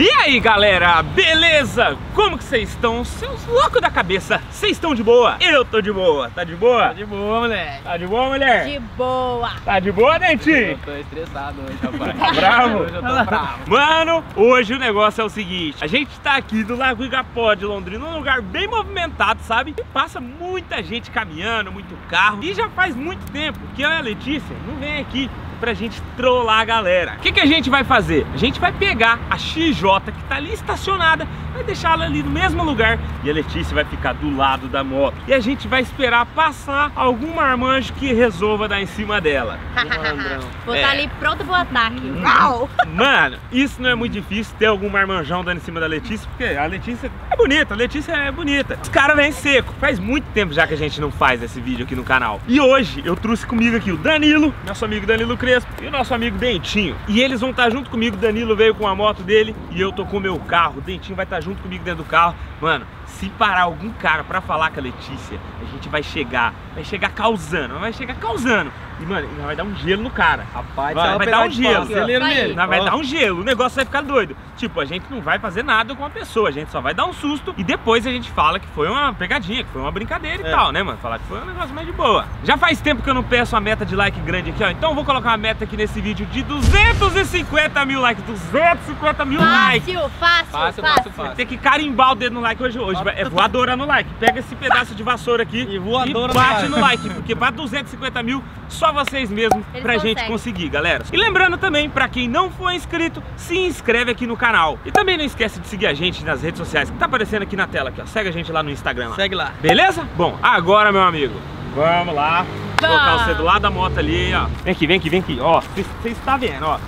E aí galera, beleza? Como que vocês estão? Seus loucos da cabeça, vocês estão de boa? Eu tô de boa, tá de boa? Tá de boa, moleque. Tá de boa, mulher? De boa. Tá de boa, Dentinho? Eu tô estressado hoje, rapaz. Tá bravo? Hoje eu tô bravo. Mano, hoje o negócio é o seguinte A gente tá aqui do Lago Igapó de Londrina Um lugar bem movimentado, sabe? E passa muita gente caminhando, muito carro E já faz muito tempo que eu e a Letícia não vem aqui pra gente trollar a galera. O que, que a gente vai fazer? A gente vai pegar a XJ que tá ali estacionada, vai deixar ela ali no mesmo lugar e a Letícia vai ficar do lado da moto. E a gente vai esperar passar algum marmanjo que resolva dar em cima dela. Vou É. estar ali pronto pro ataque. Uau! Mano, isso não é muito difícil ter algum marmanjão dando em cima da Letícia, porque a Letícia é bonita, a Letícia é bonita. Os caras vêm seco. Faz muito tempo já que a gente não faz esse vídeo aqui no canal. E hoje eu trouxe comigo aqui o Danilo, nosso amigo Danilo Crespo, e o nosso amigo Dentinho. E eles vão estar junto comigo. Danilo veio com a moto dele e eu tô com o meu carro. O Dentinho vai estar junto comigo dentro do carro. Mano, se parar algum cara pra falar com a Letícia, a gente vai chegar, vai chegar causando, vai chegar causando. E, mano, vai dar um gelo no cara. Rapaz, Vai, vai, dar um gelo. Vai. nele. Dar um gelo, o negócio vai ficar doido. Tipo, a gente não vai fazer nada com a pessoa, a gente só vai dar um susto e depois a gente fala que foi uma pegadinha, que foi uma brincadeira e É. tal, né, mano? Falar que foi um negócio mais de boa. Já faz tempo que eu não peço uma meta de like grande aqui, ó. Então eu vou colocar uma meta aqui nesse vídeo de 250 mil likes. 250 mil likes. Fácil, fácil, Fácil, fácil. fácil, Vai ter que carimbar o dedo no like hoje. Hoje é voadora no like. Pega esse pedaço de vassoura aqui E voadora no bate like. no like. Porque pra 250 mil, só vocês mesmos Eles pra gente conseguir, galera. E lembrando também, pra quem não for inscrito, se inscreve aqui no canal. E também não esquece de seguir a gente nas redes sociais que tá aparecendo aqui na tela. Aqui, ó. Segue a gente lá no Instagram. Lá. Segue lá. Beleza? Bom, agora, meu amigo, vamos lá. Vamos. Colocar você do lado da moto ali, ó. Vem aqui, vem aqui, vem aqui. Ó, você está vendo, ó.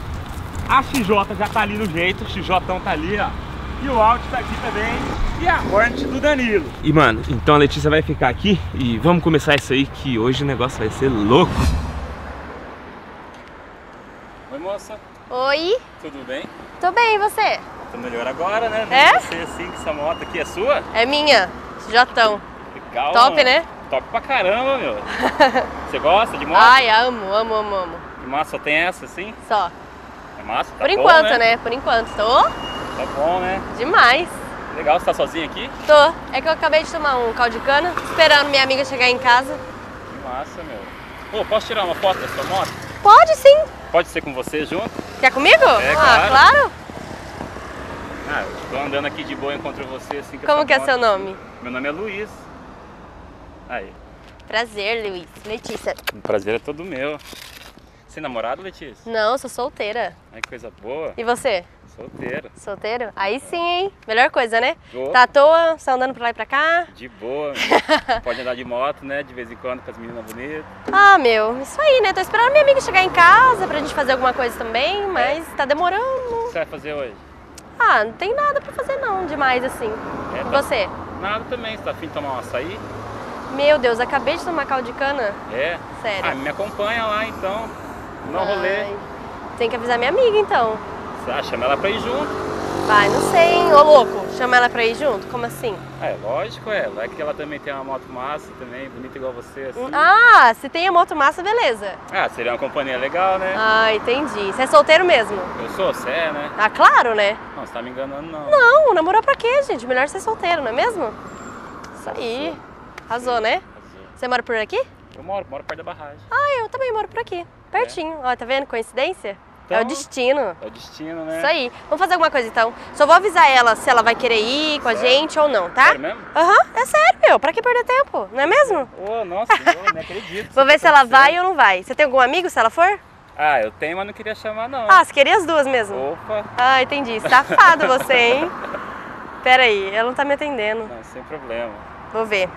A XJ já tá ali no jeito, o XJ tá ali, ó. E o Alt tá aqui também. E a Hornet do Danilo. E, mano, então a Letícia vai ficar aqui e vamos começar isso aí que hoje o negócio vai ser louco. Oi, moça. Oi, Tudo bem? tô bem, e você? Tô melhor agora, né? É? Você assim, que essa moto aqui é sua? É minha, Jotão. Legal. Top, mano. né? Top pra caramba, meu. Você gosta de moto? Ai, amo, amo, amo, amo. Que massa, só tem essa assim? Só. É massa? Tá Por bom, enquanto, né? Por enquanto. Tô Tá bom, né? demais. Legal, você tá sozinho aqui? Tô. É que eu acabei de tomar um caldo de cana, esperando minha amiga chegar em casa. Que massa, meu. Ô, posso tirar uma foto da sua moto? Pode sim. Pode ser com você junto? Quer comigo? É, ah, claro. claro. Ah, tô andando aqui de boa, encontro você assim com Como que é moto. seu nome? Meu nome é Luiz. Aí, Prazer, Luiz. Letícia. o prazer é todo meu. Você é namorado, Letícia? Não, sou solteira. Ai, que coisa boa. E você? Solteiro. Solteiro? Aí sim, hein? Melhor coisa, né? Tô. Tá à toa, só andando pra lá e pra cá. De boa. Pode andar de moto, né? De vez em quando com as meninas bonitas. Ah, meu, isso aí, né? Tô esperando minha amiga chegar em casa pra gente fazer alguma coisa também, mas tá demorando. O que você vai fazer hoje? Ah, não tem nada pra fazer não, demais assim. É, E tá- você? Nada também. Você tá afim de tomar um açaí? Meu Deus, acabei de tomar caldo de cana. É. Sério. Ah, me acompanha lá então. Não rolê. Tem que avisar minha amiga então. Ah, chama ela pra ir junto. Vai, não sei, hein? Ô louco, chama ela pra ir junto? Como assim? É, lógico, é. Vai que ela também tem uma moto massa também, bonita igual você, assim. Ah, se tem a moto massa, beleza. Ah, seria uma companhia legal, né? Ah, entendi. Você é solteiro mesmo? Eu sou, você é, né? Ah, claro, né? Não, você tá me enganando, não. Não, namorar pra quê, gente? Melhor ser solteiro, não é mesmo? Isso aí. Arrasou, né? Arrasou. Você mora por aqui? Eu moro, moro perto da barragem. Ah, eu também moro por aqui. Pertinho. Ó, tá vendo? Coincidência? É o Então- destino. É o destino, né? Isso aí. Vamos fazer alguma coisa então. Só vou avisar ela se ela vai querer ir com a gente ou não, tá? Sério mesmo? Aham, é sério, meu. Pra que perder tempo? Não é mesmo? Ô, nossa, eu nem acredito. Vou ver se ela tá vai ou não vai. Você tem algum amigo se ela for? Ah, eu tenho, mas não queria chamar, não. Ah, você queria as duas mesmo? Opa, Ah, entendi. Safado você, hein? Pera aí, ela não tá me atendendo. não, sem problema. Vou ver.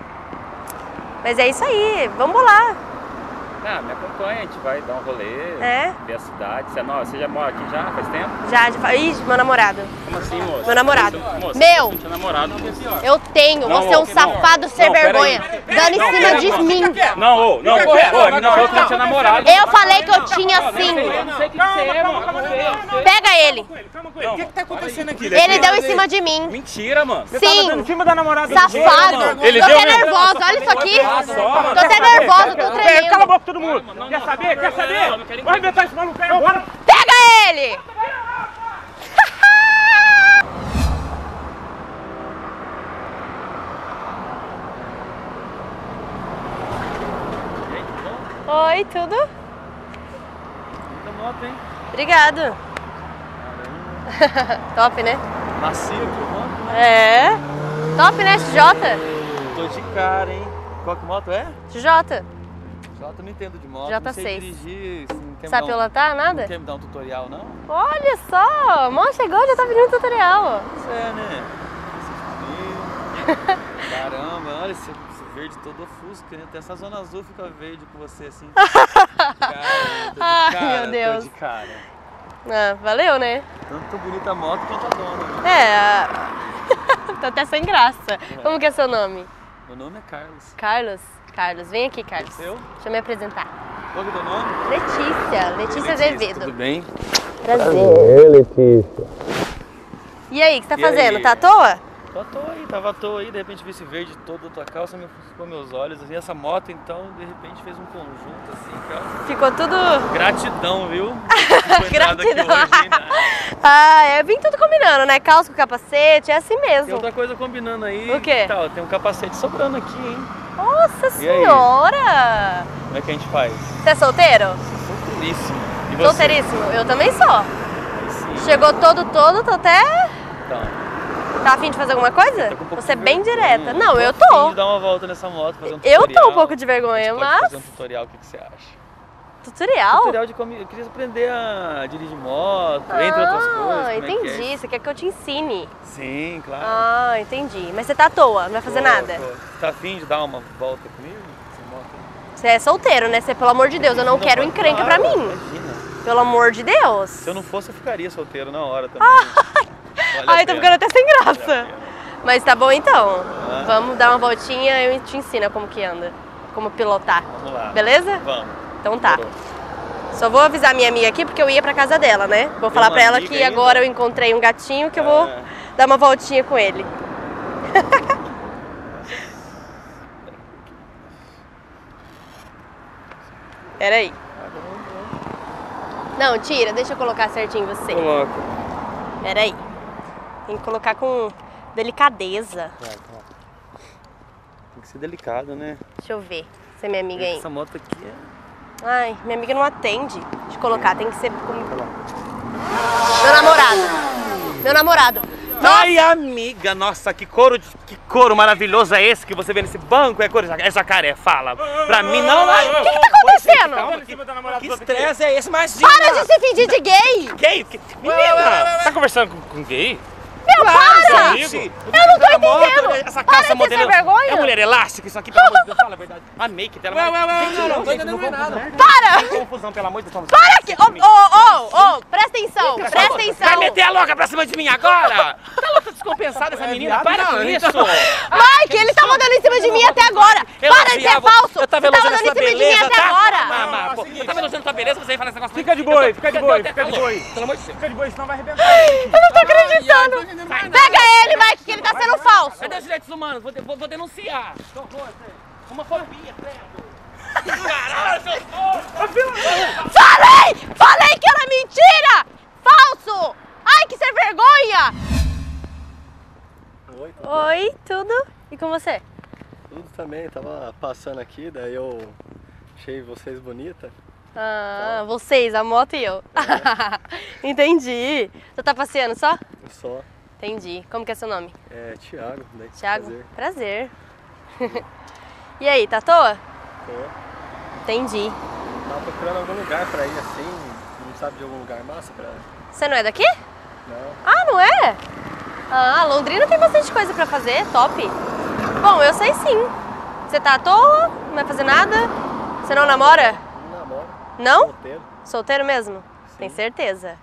Mas é isso aí, vamos lá. Ah, me acompanha, a gente vai dar um rolê, É? ver a cidade. Você, é nova, você já mora aqui já faz tempo? Já, já fa- Ih, meu namorado. Como assim, moça? Meu namorado. Moça, Meu. Você tinha namorado. Eu tenho, Não, você é um não. safado sem Não, vergonha. Dando em Não, cima de mim. Não, ô, não, ô, ô, me namorou que não tinha namorado. Eu falei que eu tinha sim. Eu não sei o que você é. Pega ele. Calma com ele. O que, que tá acontecendo aqui? Ele deu em cima de mim. Mentira, mano. Sim. cima da namorada Safado. Ele Tô deu até nervosa, olha isso aqui. Tô até nervosa, tô Cala a tremendo. boca todo mundo. Não, não, quer saber? Quer saber? Não, Vai inventar esse maluco aí agora. Pega ele! Oi, tudo? Muita moto, hein? Obrigado. Top, né? Macio, moto? Né? É. Top, né, XJ? Tô de cara, hein? Qual que moto é? XJ. Jota, não entendo de moto. Não J6. sei dirigir. assim, Não quer, Sabe me dar um, pilotar? não Nada? quer me dar um tutorial, não? Olha só! Mó chegou, já tá pedindo tutorial. Isso é, né? Caramba, olha esse, esse verde todo ofusca, né? Até essa zona azul fica verde com você assim. Cara, de Ai, cara, meu Deus. De cara. Ah, valeu, né? Tanto bonita a moto quanto a dona. Né? É. a- Tô até sem graça. Como que é seu nome? Meu nome é Carlos. Carlos? Carlos, vem aqui, Carlos. Seu? Deixa eu me apresentar. Qual que é o teu nome? Letícia, Letícia Tudo Azevedo. bem? Prazer. Oi, Letícia. E aí, o que você tá E fazendo? aí? Tá à toa? Tô à toa aí, tava à toa aí, de repente vi esse verde todo da tua calça, me ficou meus olhos, assim, essa moto então, de repente fez um conjunto assim, cara. Ficou tudo. Gratidão, viu? Gratidão. hoje, nada. Ah, é, vim tudo combinando, né? Calça com capacete, é assim Tem mesmo. outra coisa combinando aí. O quê? Tá, ó, tem um capacete sobrando aqui, hein? Nossa E aí? senhora! Como é que a gente faz? Você é solteiro? Solteiríssimo. E você? Solteiríssimo? Eu também sou. Aí sim. Chegou todo, todo, tô até. Então, Tá afim de fazer alguma coisa? tô um Você é bem vergonha. direta. Não, eu tô. de dar uma volta nessa moto, fazer um Eu tutorial. tô um pouco de vergonha, mas. fazer um tutorial, o que, que você acha? Tutorial? Tutorial de como... Eu queria aprender a dirigir moto, entre outras coisas. Ah, como é que é. entendi. Você quer que eu te ensine? Sim, claro. Ah, entendi. Mas você tá à toa, não vai fazer Tô, nada. tô. Você tá afim de dar uma volta comigo? Você é solteiro, né? Você, pelo amor de Deus, eu não quero pode- encrenca pra Claro, mim. Imagina. Pelo amor de Deus. Se eu não fosse, eu ficaria solteiro na hora também. Vale a Ai, tô ficando até sem Vale graça. pena. Mas tá bom então. Ah. Vamos dar uma voltinha e eu te ensino como que anda. Como pilotar. Vamos lá. Beleza? Vamos. Então tá. Só vou avisar minha amiga aqui porque eu ia pra casa dela, né? Vou falar pra ela que ainda? agora eu encontrei um gatinho que eu vou É. dar uma voltinha com ele. Peraí. Não, tira, deixa eu colocar certinho você. Coloca. Peraí. Tem que colocar com delicadeza. Vai, vai. Tem que ser delicado, né? Deixa eu ver. Você é minha amiga aí. Essa moto aqui é. Ai, minha amiga não atende. Deixa eu colocar, tem que ser comigo. Meu namorado. Meu namorado. Ai, amiga, nossa, que couro, de- que couro maravilhoso é esse que você vê nesse banco? É couro, é jacaré, fala. Pra mim não. Ai, O que que tá acontecendo? Calma, que estresse é esse? Imagina! Para de se fingir de gay! Gay? Menina! Tá conversando com, com gay? Meu, para! Gente, Eu não tô entendendo! Essa Para calça de modelo. É mulher elástica, isso aqui, pelo amor de Deus, fala a verdade. A make dela. Ué, ué, ué, Gente, não, não, não, tô gente, entendendo não mais vamos- Para! Confusão, pelo amor de Deus. Para aqui! Ô, ô, ô, ô! Presta atenção, presta Vai atenção! meter a louca pra cima de mim agora? Tá louca descompensada essa menina? Para com isso! Mike, ele tava dando em cima de mim até agora! Para de ser Elogiava- falso! Eu tava Você tava elogiando sua em cima de mim beleza, até tá? Ah, eu tava elogiando a tua beleza, você aí fala esse negócio. Fica de boi, fica de boi, fica de boi. Pelo amor de Deus. Fica de boa, senão vai arrebentar. Eu não tô acreditando! Pega ele, Mike, que ele tá sendo falso! Cadê os direitos humanos? Vou, de- vou, vou denunciar. Homofobia, credo. Caralho, seu Falei! Falei que era mentira! Falso! Ai, que sem vergonha! Oi, tudo, Oi, tudo? E com você? tudo também. Tava passando aqui, daí eu achei vocês bonitas. Ah, vocês, a moto e eu. Entendi. Você tá passeando só? Só. Entendi. Como que é seu nome? É Thiago, daí Thiago? Prazer. Prazer. e aí, tá à toa? Tô. Entendi. Tava procurando algum lugar pra ir assim. Não sabe de algum lugar massa pra. Você não é daqui? Não. Ah, não é? Ah, Londrina tem bastante coisa pra fazer, top. Bom, eu sei sim. Você tá à toa? Não vai fazer nada? Você não namora? Não namoro. Não? Solteiro. Solteiro mesmo? Tem certeza?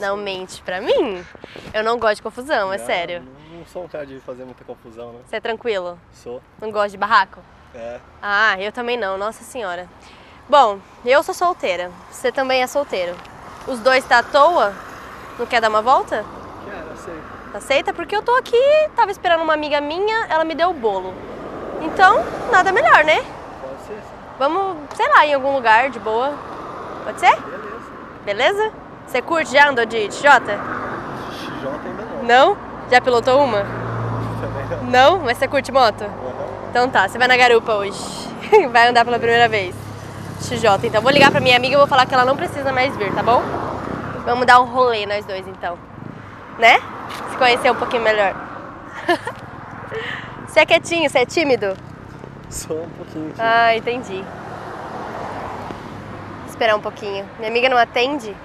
Não sim. mente pra mim. Eu não gosto de confusão, é Não, sério. Não, não sou um cara de fazer muita confusão, né? Você é tranquilo? Sou. Não gosta de barraco? É. Ah, eu também não, nossa senhora. Bom, eu sou solteira. Você também é solteiro. Os dois tá à toa? Não quer dar uma volta? Quero, sei. Aceita? Porque eu tô aqui, tava esperando uma amiga minha, ela me deu o bolo. Então, nada melhor, né? Pode ser? sim. Vamos, sei lá, em algum lugar de boa. Pode ser? Beleza. Beleza? Você curte já andou de XJ? XJ ainda não. Não? Já pilotou uma? Também não. Não? Mas você curte moto? Então tá, você vai na garupa hoje. Vai andar pela primeira vez. XJ. Então vou ligar pra minha amiga e vou falar que ela não precisa mais vir, tá bom? Vamos dar um rolê nós dois então. Né? Se conhecer um pouquinho melhor. Você é quietinho, você é tímido? Só um pouquinho aqui. Ah, entendi. Esperar um pouquinho. Minha amiga não atende?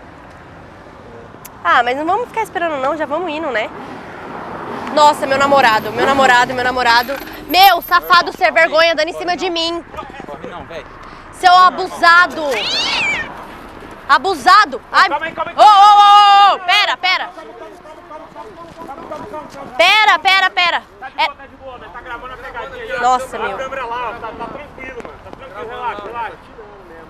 Ah, mas não vamos ficar esperando não, já vamos indo, né? Nossa, meu namorado, meu namorado, meu namorado. Meu, safado ser vergonha dando em cima de mim. Corre não, velho. Seu abusado. Abusado. Ai. Calma aí, calma aí. Ô, ô, ô, ô, pera, pera. Pera, pera, pera. É- Tá de boa, né? Tá gravando a pegadinha aí. ó. Nossa, a meu. câmera lá, ó. Tá, tá tranquilo, mano. Tá tranquilo, relaxa, relaxa.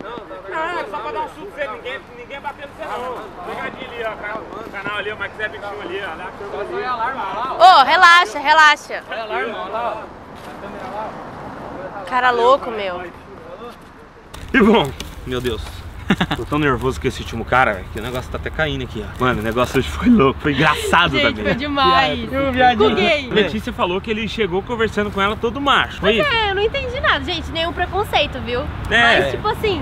Não, é só pra dar um susto pra ninguém, ninguém bateu no você não. Pegadinha ali, ó. canal ali, o Max Zé Bitinho ali, ó. Lá a lá, Ô, relaxa, relaxa. ó. alarma lá, ó. A câmera lá, ó. Cara louco, meu. E bom, meu Deus. Tô tão nervoso com esse último cara, que o negócio tá até caindo aqui, ó. Mano, o negócio hoje foi louco, foi engraçado também. demais. Buguei. Letícia falou que ele chegou conversando com ela todo macho. Foi isso? É, eu não entendi nada, gente. Nenhum preconceito, viu? É. Mas, tipo assim,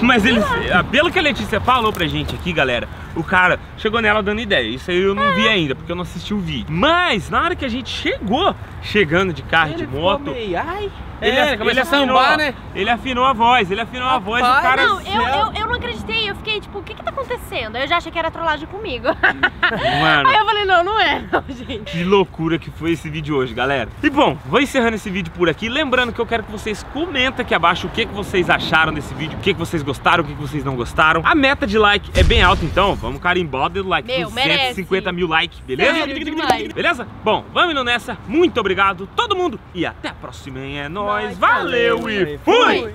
Mas eles, ah, pelo que a Letícia falou pra gente aqui, galera, o cara chegou nela dando ideia. Isso aí eu não vi ainda, porque eu não assisti o vídeo. Mas na hora que a gente chegou, chegando de carro, de moto, Ai. ele, é, começa a afinou, sambar, né? Ele afinou a voz, ele afinou a voz, o Rapaz, cara. Não, eu, eu, eu não acreditei. Eu fiquei tipo, o que que tá acontecendo? Aí Eu já achei que era trollagem comigo. Mano, Aí eu falei, não, não é, não, gente. Que loucura que foi esse vídeo hoje, galera. E bom, vou encerrando esse vídeo por aqui. Lembrando que eu quero que vocês comentem aqui abaixo o que, que vocês acharam desse vídeo, o que, que vocês gostaram, o que, que vocês não gostaram. A meta de like é bem alta, então vamos carimbar do like. Meu, 250 merece. mil likes, beleza? Sério. Beleza? Bom, vamos indo nessa. Muito obrigado, todo mundo. E até a próxima, hein? É nóis. Valeu e fui!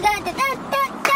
da